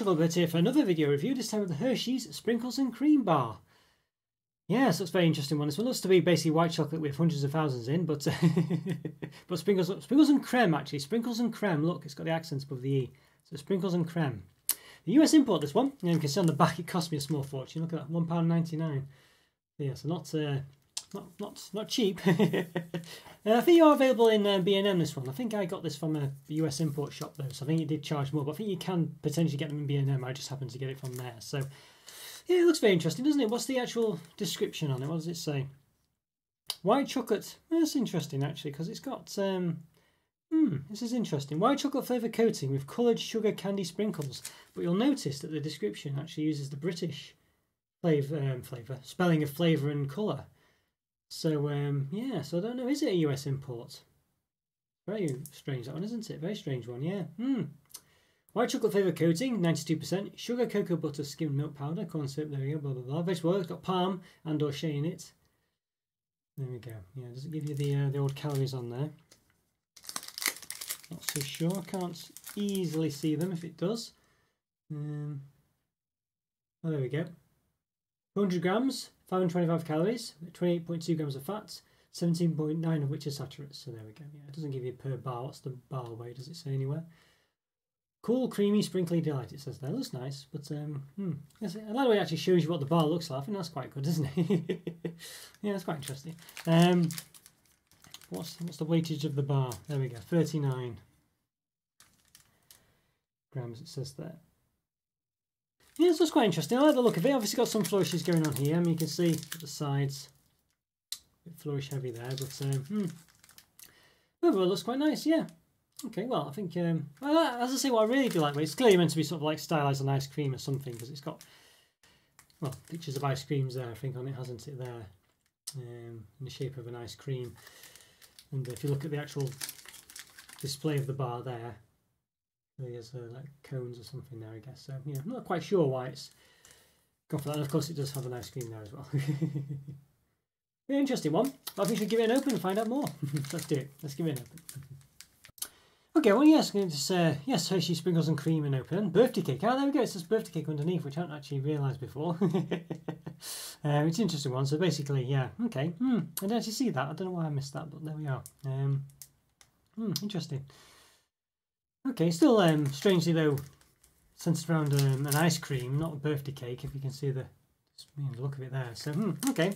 everyone, Chucklebird here for another video review, this time of the Hershey's Sprinkles and Cream Bar. Yeah, Yes, looks very interesting one. This one looks to be basically white chocolate with hundreds of thousands in, but but sprinkles sprinkles and creme actually. Sprinkles and creme, look, it's got the accents above the E. So sprinkles and creme. The US import this one, you can see on the back it cost me a small fortune. Look at that, £1.99. Yeah, so not uh, not not not cheap. uh, I think you are available in uh, B&M this one. I think I got this from a US import shop though, so I think it did charge more. But I think you can potentially get them in B&M. I just happened to get it from there. So yeah, it looks very interesting, doesn't it? What's the actual description on it? What does it say? White chocolate. That's interesting actually because it's got. Um, Hmm, this is interesting. White chocolate flavour coating with coloured sugar candy sprinkles. But you'll notice that the description actually uses the British flavour, um, flavour spelling of flavour and colour. So um, yeah, so I don't know. Is it a US import? Very strange that one, isn't it? Very strange one. Yeah. Hmm. White chocolate flavour coating, 92%. Sugar, cocoa butter, skimmed milk powder, corn syrup, there we go, blah, blah, blah. Vegetable oil, it's got palm and or shea in it. There we go. Yeah, does it give you the, uh, the old calories on there? Not so sure. I can't easily see them if it does. Um, oh, there we go. 100 grams, 525 calories, 28.2 grams of fat, 17.9 of which are saturates. So there we go. Yeah, it doesn't give you per bar. What's the bar weight? Does it say anywhere? Cool, creamy, sprinkly delight. It says there. Looks nice, but um, hmm. I like the way it actually shows you what the bar looks like. I think that's quite good, isn't it? yeah, that's quite interesting. Um, what's what's the weightage of the bar? There we go. Thirty-nine grams. It says there. Yeah, this looks quite interesting. I like the look of it. Obviously got some flourishes going on here. I mean, you can see the sides, a bit flourish heavy there, but um, hmm. overall looks quite nice. Yeah. Okay, well, I think, um, well, as I say, what I really do like, it's clearly meant to be sort of like stylized on ice cream or something, because it's got, well, pictures of ice creams there, I think, on it, hasn't it, there, um, in the shape of an ice cream. And if you look at the actual display of the bar there, there's uh, like cones or something there, I guess. So yeah, I'm not quite sure why it's gone for that. And of course, it does have an ice cream there as well. Interesting one. I think we should give it an open and find out more. Let's do it. Let's give it an open. okay, well, yes, going to say yes, Hershey sprinkles and cream and open. Birthday cake. Oh, there we go. It says birthday cake underneath, which I hadn't actually realised before. um, it's an interesting one. So basically, yeah, okay. Hmm, I didn't actually see that. I don't know why I missed that, but there we are. Um, hmm, interesting. Okay, still um, strangely though, centered around um, an ice cream, not a birthday cake, if you can see the, the look of it there. So, hmm, okay,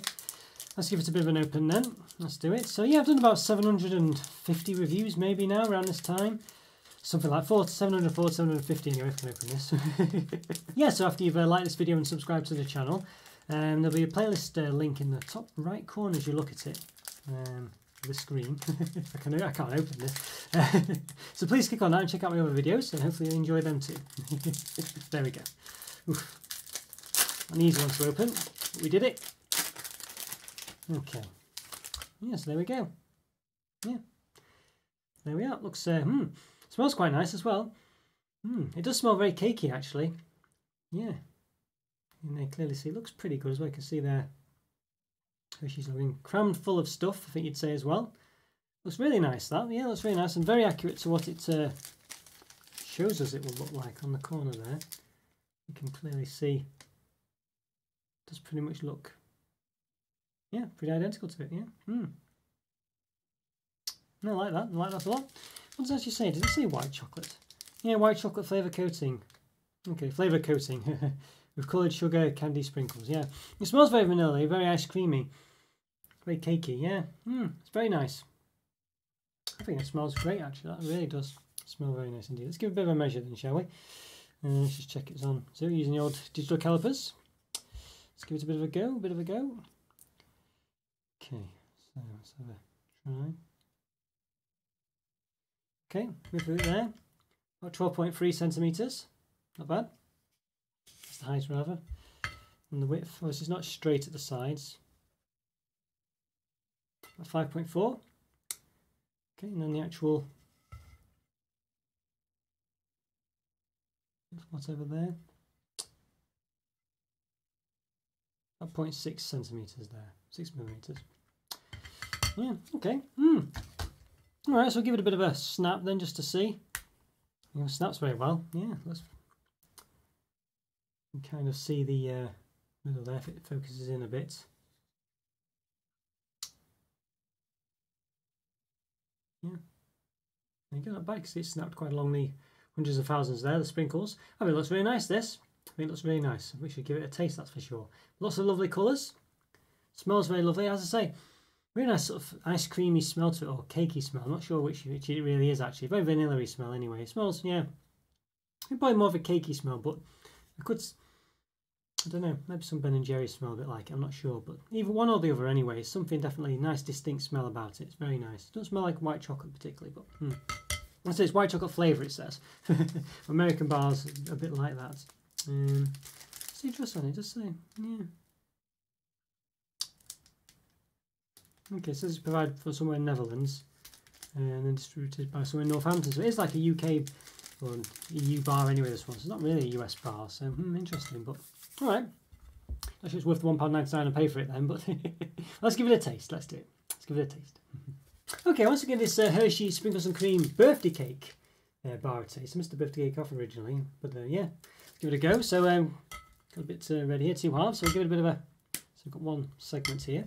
let's give it a bit of an open then. Let's do it. So yeah, I've done about 750 reviews maybe now around this time. Something like 4, 740, 750 anyway, if I can open this. yeah, so after you've uh, liked this video and subscribed to the channel, um, there'll be a playlist uh, link in the top right corner as you look at it. Um, the screen. I, can, I can't open this. so please click on that and check out my other videos and hopefully you enjoy them too. there we go. Oof. An easy one to open. We did it. Okay. Yes, there we go. Yeah. There we are. Looks, uh, hmm, smells quite nice as well. Hmm, it does smell very cakey actually. Yeah. You can clearly see looks pretty good as well. You can see there she's looking crammed full of stuff, I think you'd say as well. Looks really nice that, yeah, looks really nice and very accurate to what it uh, shows us it will look like on the corner there. You can clearly see it does pretty much look, yeah, pretty identical to it, yeah. Hmm. No, I like that, I like that a lot. What does it actually say? Does it say white chocolate? Yeah, white chocolate flavour coating. Okay, flavour coating. with coloured sugar candy sprinkles. Yeah, it smells very vanilla, very ice creamy, very cakey. Yeah, mm, it's very nice. I think it smells great actually. That really does smell very nice indeed. Let's give a bit of a measure then, shall we? Uh, let's just check it's on. So using the old digital calipers. Let's give it a bit of a go. A bit of a go. Okay, so let's have a try. Okay, put it there. About 12.3 centimetres. Not bad height rather. And the width, well, this is not straight at the sides. 5.4. Okay, and then the actual what's over there. About 0.6 centimeters there, 6 millimeters. Yeah, okay. Mm. Alright, so we'll give it a bit of a snap then just to see. Snaps very well. Yeah, let's Can kind of see the uh, middle there if it focuses in a bit. Yeah. There you go, not bad because it snapped quite along the hundreds of thousands there, the sprinkles. I mean, it looks very nice, this. I think it looks really nice. We should give it a taste, that's for sure. Lots of lovely colours. Smells very lovely, as I say. Really nice sort of ice creamy smell to it, or cakey smell. I'm not sure which, which it really is actually. Very vanilla smell anyway. It smells, yeah. Probably more of a cakey smell, but I could, I don't know, maybe some Ben and Jerry smell a bit like it. I'm not sure, but either one or the other anyway. Something definitely nice, distinct smell about it. It's very nice. It doesn't smell like white chocolate particularly, but hmm. I say it's white chocolate flavour. It says American bars a bit like that. Um, address on it. Just say yeah. Okay, so it's provided for somewhere in Netherlands and then distributed by somewhere in Northampton. So it is like a UK or EU bar anyway, this one. So it's not really a US bar, so hmm, interesting. But alright. Actually, it's worth £1.99 and pay for it then, but let's give it a taste. Let's do it. Let's give it a taste. okay, to give this uh, Hershey Sprinkles and Cream birthday cake uh, bar a taste. I missed the birthday cake off originally, but uh, yeah, give it a go. So, um, got a bit uh, ready here, two halves. So we'll give it a bit of a. So we've got one segment here.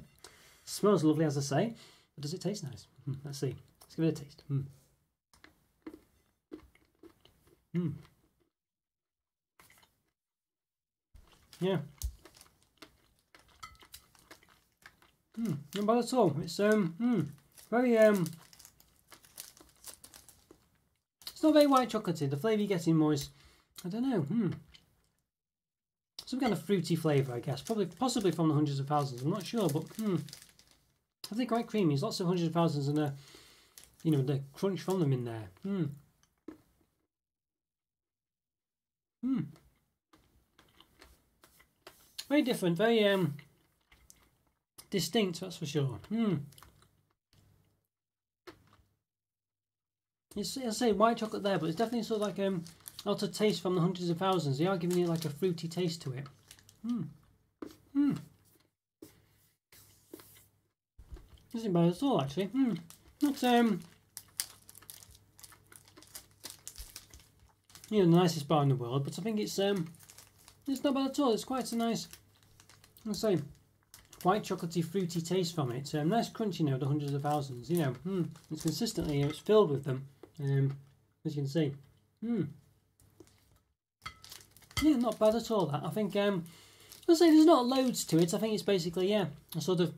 Smells lovely, as I say. But does it taste nice? Hmm, let's see. Let's give it a taste. Mm. Mm. Yeah. Mm, not bad at all. It's um mm, very um it's not very white chocolatey. The flavour you're getting more is I don't know, hmm. Some kind of fruity flavour, I guess. Probably possibly from the hundreds of thousands, I'm not sure, but hmm. I think quite creamy. There's lots of hundreds of thousands and a, you know, the crunch from them in there. Hmm. Hmm. Very different, very um distinct, that's for sure. Hmm. It's, I say white chocolate there, but it's definitely sort of like um, not a taste from the hundreds of thousands. They are giving it like a fruity taste to it. Hmm. Hmm. Isn't bad at all, actually. Hmm. Not um. You know, the nicest bar in the world, but I think it's um, it's not bad at all. It's quite a nice, I say, white chocolatey, fruity taste from it. Um, nice crunchy note, hundreds of thousands. You know, hmm. It's consistently, it's filled with them. Um, as you can see. Hmm. Yeah, not bad at all. That I think. Um, I say there's not loads to it. I think it's basically yeah, a sort of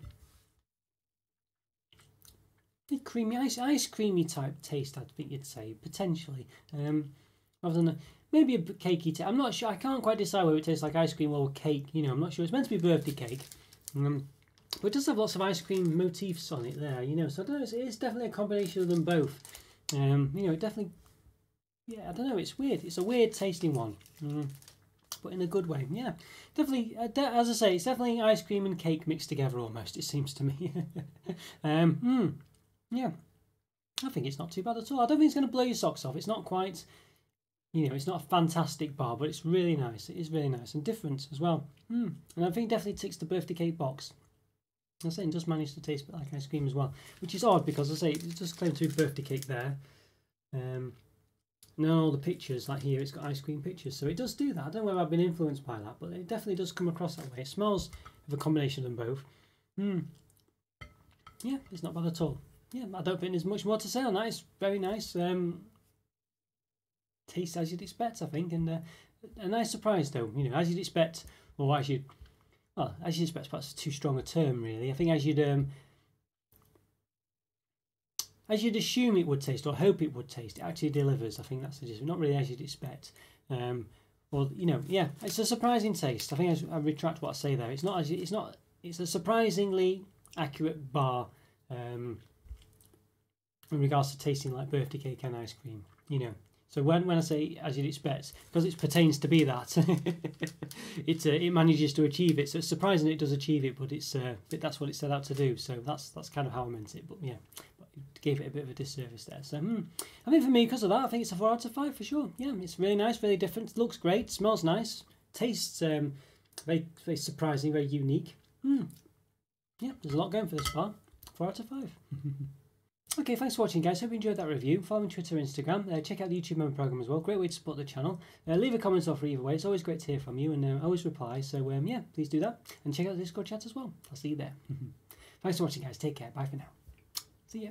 creamy ice ice creamy type taste. I think you'd say potentially. Um, rather than a, maybe a cakey taste. I'm not sure. I can't quite decide whether it tastes like ice cream or cake. You know, I'm not sure. It's meant to be birthday cake. Um, but it does have lots of ice cream motifs on it there, you know. So I don't know. It's, it's definitely a combination of them both. Um, you know, it definitely. Yeah, I don't know. It's weird. It's a weird tasting one, mm, but in a good way. Yeah, definitely. Uh, de as I say, it's definitely ice cream and cake mixed together almost. It seems to me. um, mm, yeah, I think it's not too bad at all. I don't think it's going to blow your socks off. It's not quite, you know, it's not a fantastic bar, but it's really nice. It is really nice and different as well. Mm. And I think definitely ticks the birthday cake box. I say it does manage to taste a bit like ice cream as well, which is odd because I say it does claim to be birthday cake there. Um, now all the pictures, like here, it's got ice cream pictures, so it does do that. I don't know whether I've been influenced by that, but it definitely does come across that way. It smells of a combination of them both. Hmm. Yeah, it's not bad at all yeah, I don't think there's much more to say on that. It's very nice. Um, taste as you'd expect, I think, and uh, a nice surprise though. You know, as you'd expect, or as you, well, as you'd expect, perhaps too strong a term, really. I think as you'd um, as you'd assume it would taste or hope it would taste, it actually delivers. I think that's just Not really as you'd expect. Um, or you know, yeah, it's a surprising taste. I think I, I retract what I say there. It's not as it's not. It's a surprisingly accurate bar. Um, in regards to tasting like birthday cake and ice cream, you know. So when, when I say as you'd expect, because it pertains to be that, it uh, it manages to achieve it. So it's surprising it does achieve it, but it's uh, but that's what it set out to do. So that's that's kind of how I meant it. But yeah, but it gave it a bit of a disservice there. So hmm, I mean, for me, because of that, I think it's a four out of five for sure. Yeah, it's really nice, really different. Looks great, smells nice, tastes um, very very surprising, very unique. Hmm. Yeah, there's a lot going for this bar. Four out of five. Okay, thanks for watching, guys. Hope you enjoyed that review. Follow me on Twitter, Instagram. Uh, check out the YouTube member program as well. Great way to support the channel. Uh, leave a comment offer either way. It's always great to hear from you, and uh, I always reply. So um, yeah, please do that, and check out the Discord chat as well. I'll see you there. thanks for watching, guys. Take care. Bye for now. See ya.